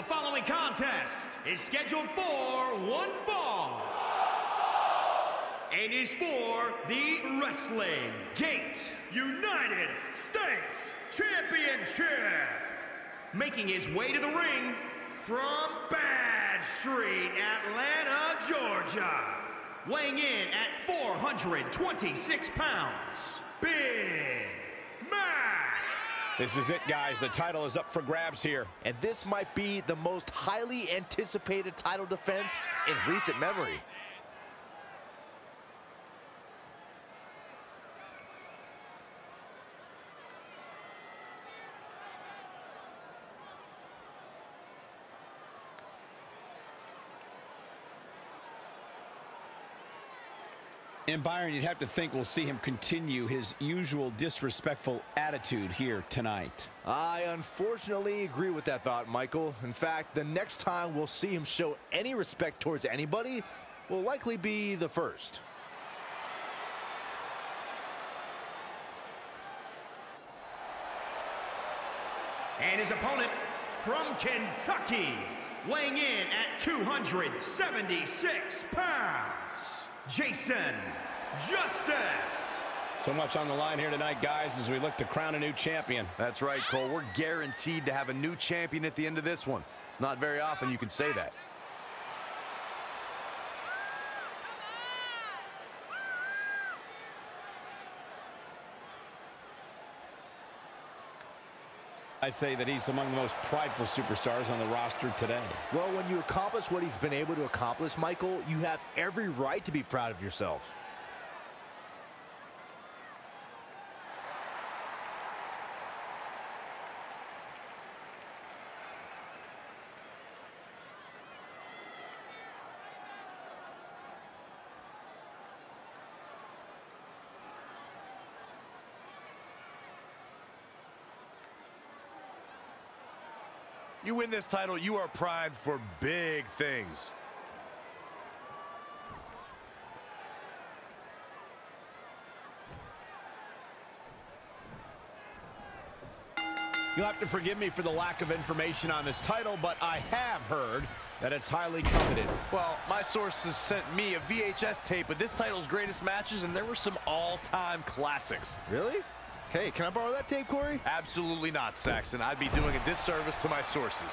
The following contest is scheduled for one fall and is for the Wrestling Gate United States Championship. Making his way to the ring from Bad Street, Atlanta, Georgia. Weighing in at 426 pounds, Big Mac. This is it, guys. The title is up for grabs here. And this might be the most highly anticipated title defense in recent memory. And Byron, you'd have to think we'll see him continue his usual disrespectful attitude here tonight. I unfortunately agree with that thought, Michael. In fact, the next time we'll see him show any respect towards anybody will likely be the first. And his opponent from Kentucky, weighing in at 276 pounds, Jason Justice. So much on the line here tonight, guys, as we look to crown a new champion. That's right, Cole. We're guaranteed to have a new champion at the end of this one. It's not very often you can say that. I'd say that he's among the most prideful superstars on the roster today. Well, when you accomplish what he's been able to accomplish, Michael, you have every right to be proud of yourself. You win this title, you are primed for big things. You'll have to forgive me for the lack of information on this title, but I have heard that it's highly coveted. Well, my sources sent me a VHS tape of this title's greatest matches, and there were some all-time classics. Really? Okay, can I borrow that tape, Corey? Absolutely not, Saxton. I'd be doing a disservice to my sources.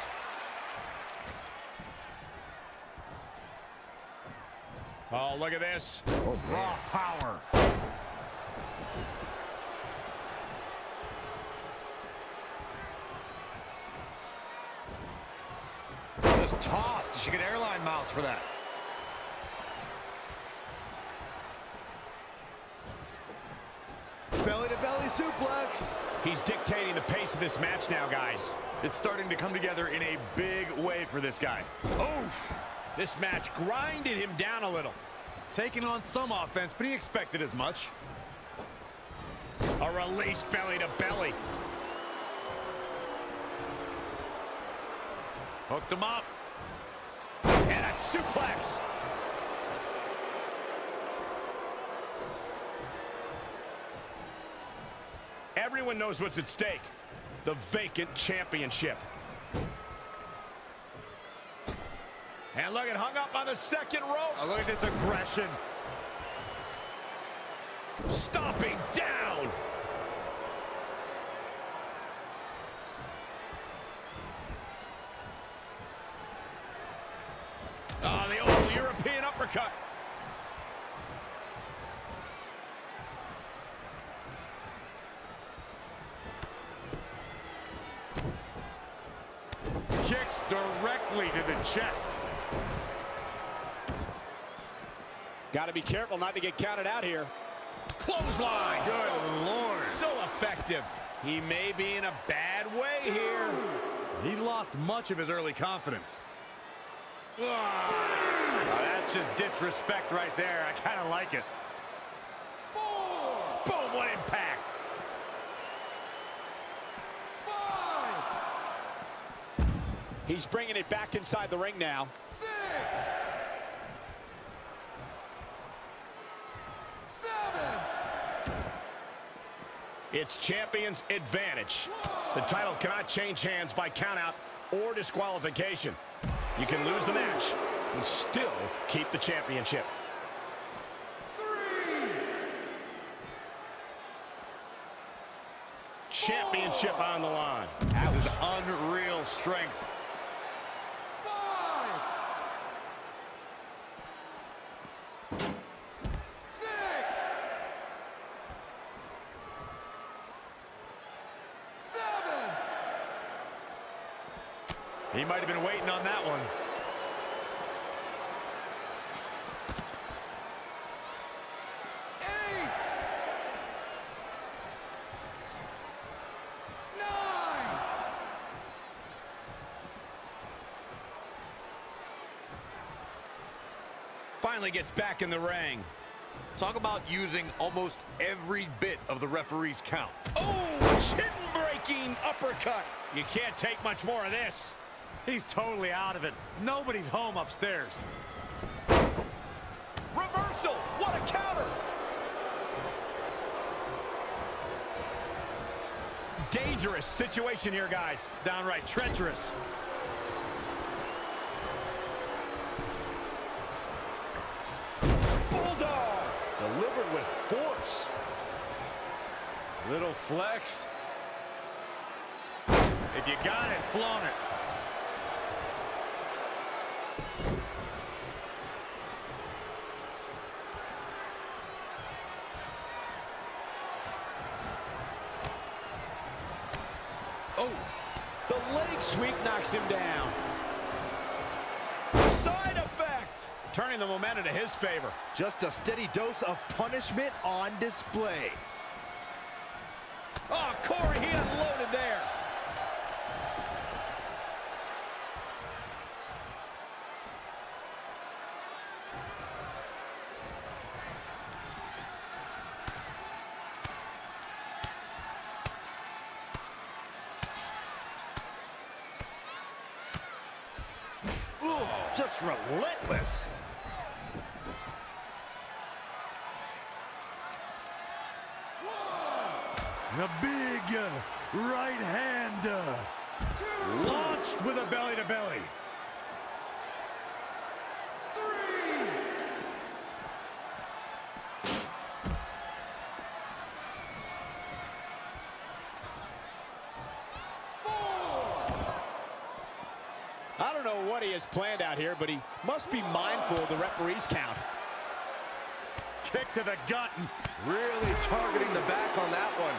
Oh, look at this. Oh, Raw power. Just tossed. Should get airline miles for that. Belly-to-belly suplex. He's dictating the pace of this match now, guys. It's starting to come together in a big way for this guy. Oof. This match grinded him down a little. Taking on some offense, but he expected as much. A release belly to belly. Hooked him up. And a suplex. Everyone knows what's at stake. The vacant championship. And look, it hung up on the second rope. Oh, look at this aggression. Stomping down. Oh, the old European uppercut. Kicks directly to the chest. Got to be careful not to get counted out here. Clothesline. Good Lord. So effective. He may be in a bad way here. He's lost much of his early confidence. Oh, that's just disrespect right there. I kind of like it. Four. Boom, what impact. He's bringing it back inside the ring now. Six. Seven. It's champion's advantage. The title cannot change hands by countout or disqualification. You can lose the match and still keep the championship. Three. Championship on the line. This is unreal strength. He might have been waiting on that one. Finally gets back in the ring. Talk about using almost every bit of the referee's count. Oh, chin-breaking uppercut. You can't take much more of this. He's totally out of it. Nobody's home upstairs. Reversal. What a counter. Dangerous situation here, guys. Downright treacherous. Bulldog. Delivered with force. Little flex. If you got it, flown it. Oh, the leg knocks him down. Side effect. Turning the momentum to his favor. Just a steady dose of punishment on display. Oh, Corey, he unloaded there. Ooh, just relentless. A big uh, right hand. Uh, launched with a belly to belly. I don't know what he has planned out here, but he must be mindful of the referee's count. Kick to the gut. Really targeting the back on that one.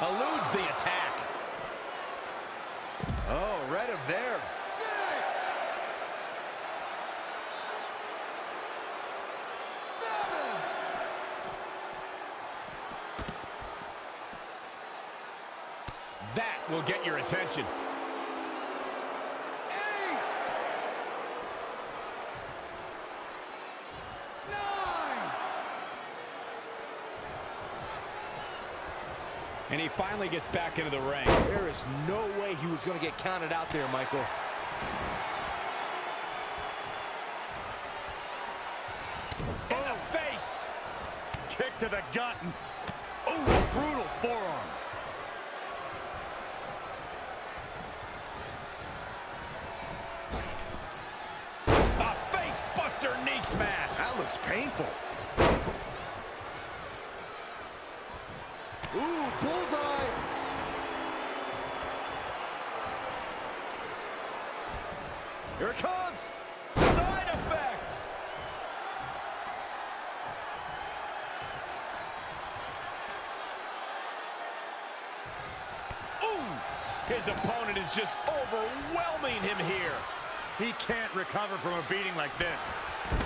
Eludes the attack. Oh, read him there. That will get your attention. And he finally gets back into the ring. There is no way he was going to get counted out there, Michael. In the face. Kick to the gut. Oh, painful. Ooh, bullseye. Here it comes. Side effect. Ooh. His opponent is just overwhelming him here. He can't recover from a beating like this.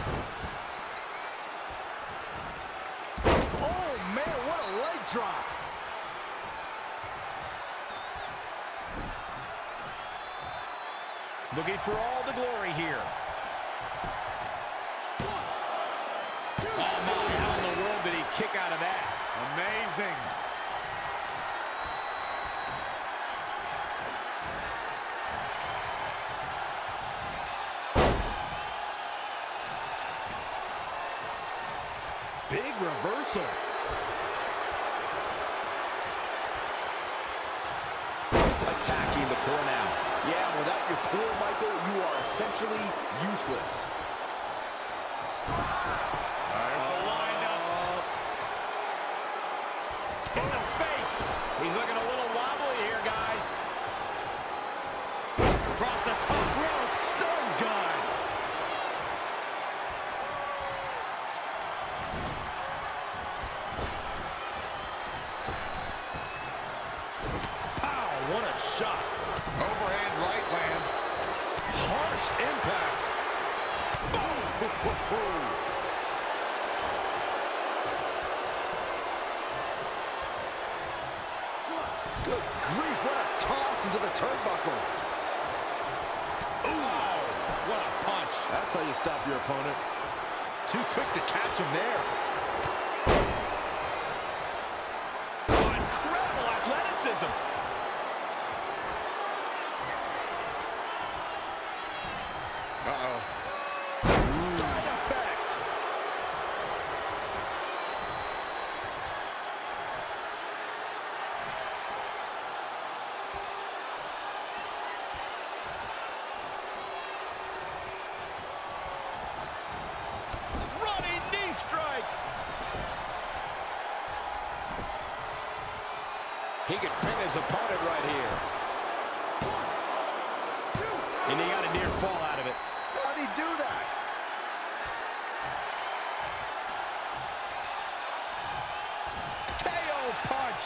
drop. Looking for all the glory here. One, two, oh my, how in the world did he kick out of that? Amazing. Big reversal. Attacking the core now. Yeah, without your core, Michael, you are essentially useless. All lined up. Oh. In the face. He's looking a little wobbly here, guys. Across the Good grief, what a toss into the turnbuckle. Ooh, what a punch. That's how you stop your opponent. Too quick to catch him there. Oh, incredible athleticism. Uh-oh. Side effect. Running knee strike. He could pin his opponent right here. And he got a near fall out of it. How'd he do that? KO punch.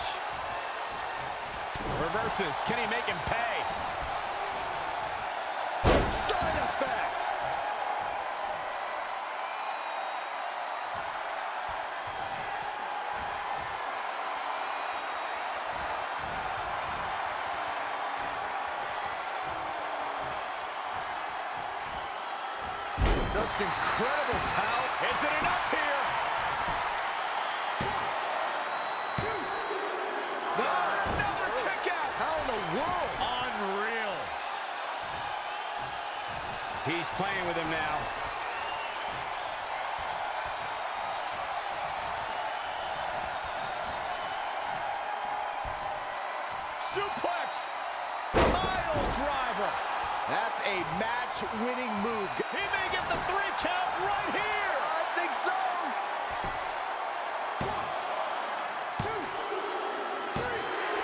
Reverses. Can he make him pay? Side effect. Just incredible power. Is it enough here? Another kick out. How in the world? Unreal. He's playing with him now. Suplex. Pile driver. That's a match-winning move. He may get the three count right here. I think so.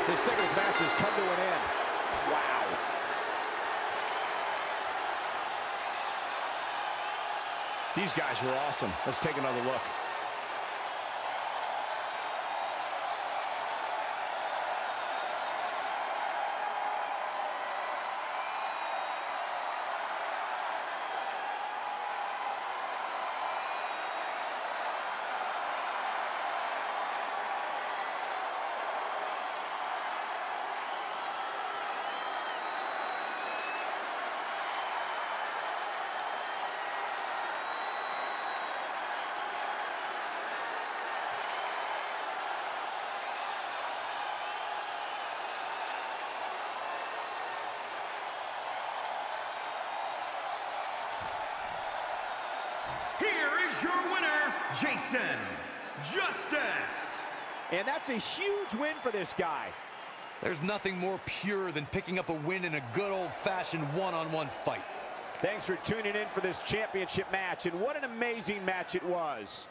This singles match has come to an end. Wow. These guys were awesome. Let's take another look. Here is your winner, Jason Justice. And that's a huge win for this guy. There's nothing more pure than picking up a win in a good old-fashioned one-on-one fight. Thanks for tuning in for this championship match, and what an amazing match it was.